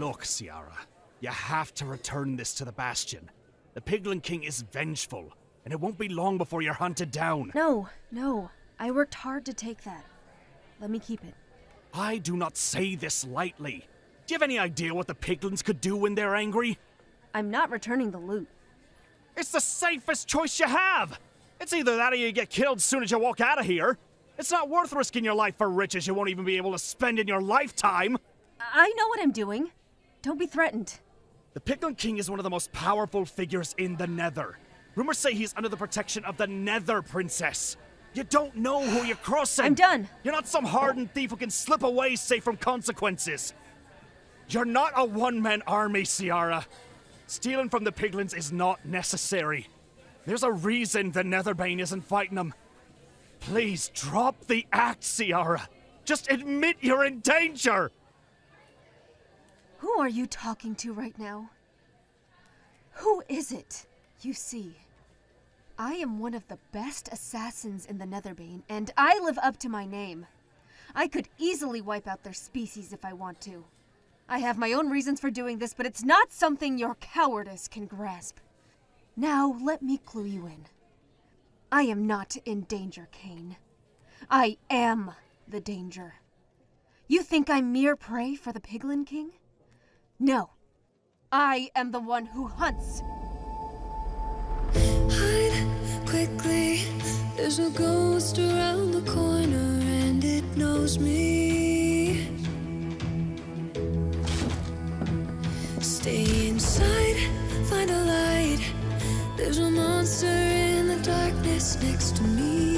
Look, Ciara, you have to return this to the Bastion. The Piglin King is vengeful, and it won't be long before you're hunted down. No, no. I worked hard to take that. Let me keep it. I do not say this lightly. Do you have any idea what the Piglins could do when they're angry? I'm not returning the loot. It's the safest choice you have! It's either that or you get killed as soon as you walk out of here. It's not worth risking your life for riches you won't even be able to spend in your lifetime. I know what I'm doing. Don't be threatened. The Piglin King is one of the most powerful figures in the Nether. Rumors say he's under the protection of the Nether Princess. You don't know who you're crossing. I'm done. You're not some hardened thief who can slip away safe from consequences. You're not a one-man army, Ciara. Stealing from the Piglins is not necessary. There's a reason the Netherbane isn't fighting them. Please drop the act, Ciara. Just admit you're in danger. Who are you talking to right now? Who is it? You see, I am one of the best assassins in the Netherbane, and I live up to my name. I could easily wipe out their species if I want to. I have my own reasons for doing this, but it's not something your cowardice can grasp. Now, let me clue you in. I am not in danger, Kain. I am the danger. You think I'm mere prey for the Piglin King? No. I am the one who hunts. Hide quickly. There's a ghost around the corner and it knows me. Stay inside, find a light. There's a monster in the darkness next to me.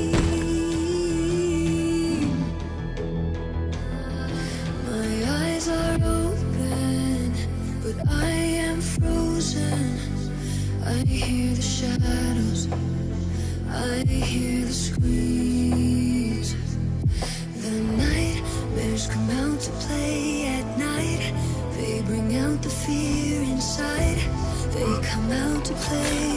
Hear the screams. The nightmares come out to play at night. They bring out the fear inside. They come out to play.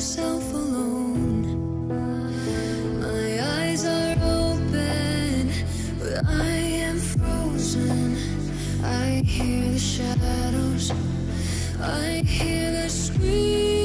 Myself alone. My eyes are open, but I am frozen. I hear the shadows. I hear the screams.